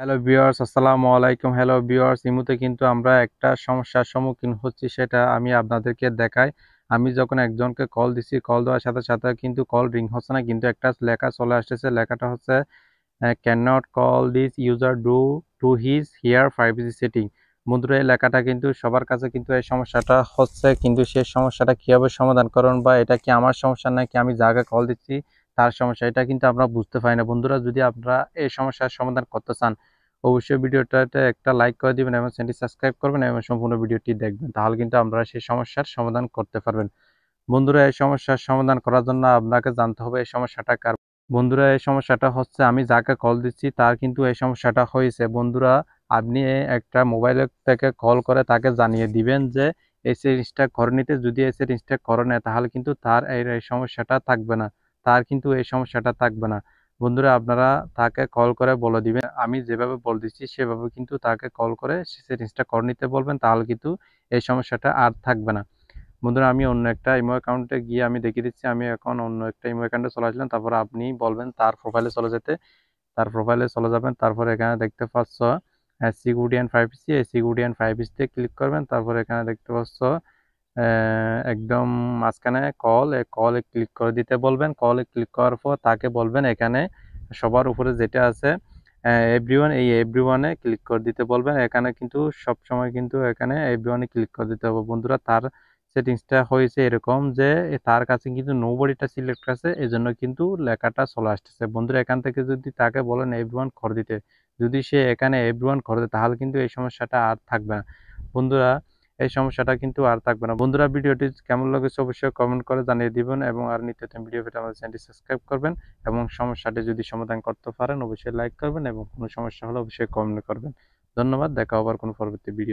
Hello viewers আসসালামু আলাইকুম। Hello viewers ইমুতে কিন্তু আমরা একটা সমস্যার সম্মুখীন হচ্ছি, সেটা আমি আপনাদেরকে দেখাই। আমি যখন একজনকে কল দিছি কল দেওয়ার সাথে সাথে কিন্তু কল রিং হচ্ছে না, কিন্তু একটা লেখা চলে আসতেছে। লেখাটা হচ্ছে can not call this user due to his her five G setting বন্ধুরা, এই লেখাটা কিন্তু সবার কাছে কিন্তু এই সমস্যাটা হচ্ছে, কিন্তু সেই সমস্যাটা কীভাবে সমাধান করুন বা এটা কি আমার সমস্যা নাকি আমি যাকে কল দিচ্ছি, তার সমস্যা, এটা কিন্তু আমরা বুঝতে পারি না। বন্ধুরা, যদি আপনারা এই সমস্যার সমাধান করতে চান অবশ্যই ভিডিওটাতে একটা লাইক করে দিবেন এবং চ্যানেলটি সাবস্ক্রাইব করবেন এবং সম্পূর্ণ ভিডিওটি দেখবেন। তাহলে কিন্তু আপনারা সেই সমস্যার সমাধান করতে পারবেন। বন্ধুরা, এই সমস্যার সমাধান করার জন্য আপনাকে জানতে হবে এই সমস্যাটা কার? বন্ধুরা, এই সমস্যাটা হচ্ছে আমি যাকে কল দিচ্ছি তার কিন্তু এই সমস্যাটা হয়েছে। বন্ধুরা, আপনি একটা মোবাইল থেকে কল করে তাকে জানিয়ে দিবেন যে, এই জিনিসটা করে নিতে। যদি এই জিনিসটা করে নেয় তাহলে কিন্তু তার এই সমস্যাটা থাকবে না। তার কিন্তু এই সমস্যাটা থাকবে না। বন্ধুরা আপনারা তাকে কল করে বলে দিবেন। আমি যেভাবে বল দিচ্ছি, সেভাবে কিন্তু তাকে কল করে সেটিংসটা করে নিতে বলবেন, তাহলে কিন্তু এই সমস্যাটা আর থাকবে না। বন্ধুরা, আমি অন্য একটা ইমো অ্যাকাউন্টে গিয়ে আমি দেখিয়ে দিচ্ছি, আমি এখন অন্য একটা ইমো অ্যাকাউন্টে চলে আসলাম, তারপর আপনি বলবেন তার প্রোফাইলে চলে যেতে। তার প্রোফাইলে চলে যাবেন, তারপর এখানে দেখতে পাচ্ছ সিকিউরিটি অ্যান্ড প্রাইভেসি এই সিকিউরিটি অ্যান্ড প্রাইভেসিতে ক্লিক করবেন, তারপর এখানে দেখতে পাচ্ছ একদম মাঝখানে কল কলে ক্লিক করে দিতে বলবেন। কলে ক্লিক করার পর তাকে বলবেন, এখানে সবার উপরে যেটা আছে এভরিওয়ান এই এভরিওয়ানে ক্লিক করে দিতে বলবেন। এখানে কিন্তু সব সময় কিন্তু এখানে এভরিওয়ানে ক্লিক করে দিতে হবে। বন্ধুরা, তার সেটিংসটা হয়েছে এরকম যে তার কাছে কিন্তু নো বডিটা সিলেক্ট আছে এই জন্য কিন্তু লেখাটা চলে আসতেছে। বন্ধুরা, এখান থেকে যদি তাকে বলেন এভরিওয়ান করে দিতে, যদি সে এখানে এভরিওয়ান করে দেয়, তাহলে কিন্তু এই সমস্যাটা আর থাকবে না। বন্ধুরা এই সমস্যাটা কিন্তু আর থাকবে না। বন্ধুরা, ভিডিওটি কেমন লাগছে অবশ্যই কমেন্ট করে জানিয়ে দিবেন এবং আর নিত্য ভিডিও পেতে আমাদের চ্যানেলটি সাবস্ক্রাইব করবেন এবং সমস্যাটি যদি সমাধান করতে পারেন, অবশ্যই লাইক করবেন এবং কোনো সমস্যা হলে অবশ্যই কমেন্ট করবেন। ধন্যবাদ, দেখা আবার কোনো পরবর্তী ভিডিও